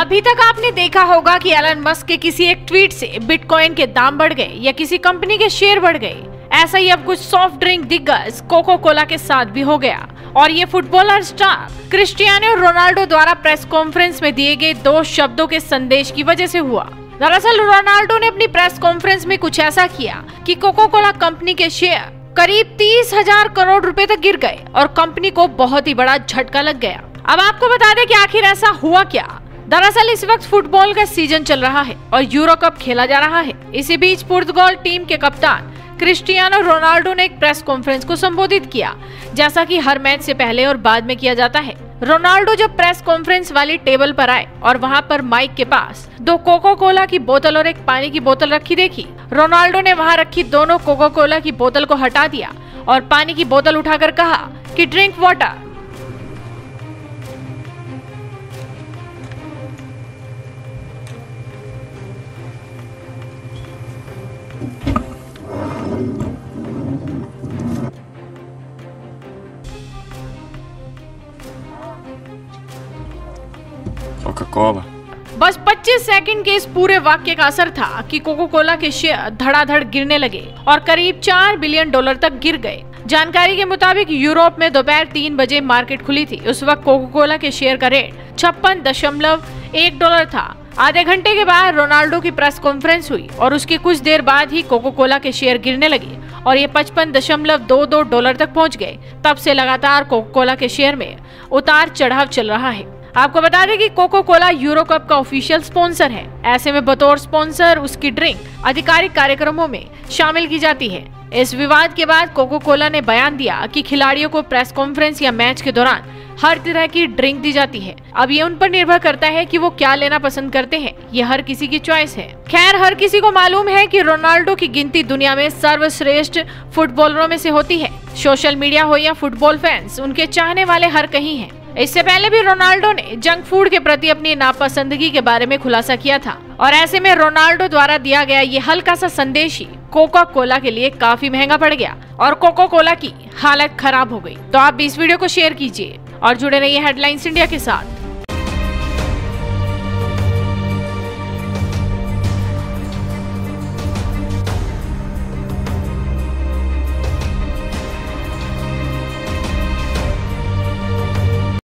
अभी तक आपने देखा होगा कि एलन मस्क के किसी एक ट्वीट से बिटकॉइन के दाम बढ़ गए या किसी कंपनी के शेयर बढ़ गए। ऐसा ही अब कुछ सॉफ्ट ड्रिंक दिग्गज कोको कोला के साथ भी हो गया। और ये फुटबॉलर स्टार क्रिस्टियानो रोनाल्डो द्वारा प्रेस कॉन्फ्रेंस में दिए गए दो शब्दों के संदेश की वजह से हुआ। दरअसल रोनाल्डो ने अपनी प्रेस कॉन्फ्रेंस में कुछ ऐसा किया कि कोको कोला कंपनी के शेयर करीब तीस हज़ार करोड़ रुपए तक गिर गए और कंपनी को बहुत ही बड़ा झटका लग गया। अब आपको बता दें कि आखिर ऐसा हुआ क्या। दरअसल इस वक्त फुटबॉल का सीज़न चल रहा है और यूरो कप खेला जा रहा है। इसी बीच पुर्तगाल टीम के कप्तान क्रिस्टियानो रोनाल्डो ने एक प्रेस कॉन्फ्रेंस को संबोधित किया, जैसा कि हर मैच से पहले और बाद में किया जाता है। रोनाल्डो जब प्रेस कॉन्फ्रेंस वाली टेबल पर आए और वहाँ पर माइक के पास दो कोको कोला की बोतल और एक पानी की बोतल रखी देखी, रोनाल्डो ने वहाँ रखी दोनों कोको कोला की बोतल को हटा दिया और पानी की बोतल उठाकर कहा कि ड्रिंक वाटर। Coca-Cola. बस 25 सेकंड के इस पूरे वाक्य का असर था कि कोको कोला के शेयर धड़ाधड़ गिरने लगे और करीब चार बिलियन डॉलर तक गिर गए। जानकारी के मुताबिक यूरोप में दोपहर तीन बजे मार्केट खुली थी। उस वक्त कोको कोला के शेयर का रेट छप्पन दशमलव एक डॉलर था। आधे घंटे के बाद रोनाल्डो की प्रेस कॉन्फ्रेंस हुई और उसके कुछ देर बाद ही कोको कोला के शेयर गिरने लगे और ये पचपन दशमलव दो दो डॉलर तक पहुँच गए। तब से लगातार कोको कोला के शेयर में उतार चढ़ाव चल रहा है। आपको बता दें कि कोको कोला यूरो कप का ऑफिशियल स्पॉन्सर है। ऐसे में बतौर स्पॉन्सर उसकी ड्रिंक आधिकारिक कार्यक्रमों में शामिल की जाती है। इस विवाद के बाद कोको कोला ने बयान दिया कि खिलाड़ियों को प्रेस कॉन्फ्रेंस या मैच के दौरान हर तरह की ड्रिंक दी जाती है। अब ये उन पर निर्भर करता है कि वो क्या लेना पसंद करते हैं। ये हर किसी की चॉइस है। खैर, हर किसी को मालूम है कि रोनाल्डो की गिनती दुनिया में सर्वश्रेष्ठ फुटबॉलरों में से होती है। सोशल मीडिया हो या फुटबॉल फैंस उनके चाहने वाले हर कहीं हैं। इससे पहले भी रोनाल्डो ने जंक फ़ूड के प्रति अपनी नापसंदगी के बारे में खुलासा किया था। और ऐसे में रोनाल्डो द्वारा दिया गया ये हल्का सा संदेश ही कोका कोला के लिए काफ़ी महँगा पड़ गया और कोका कोला की हालत खराब हो गई। तो आप इस वीडियो को शेयर कीजिए और जुड़े रहिए हेडलाइंस इंडिया के साथ।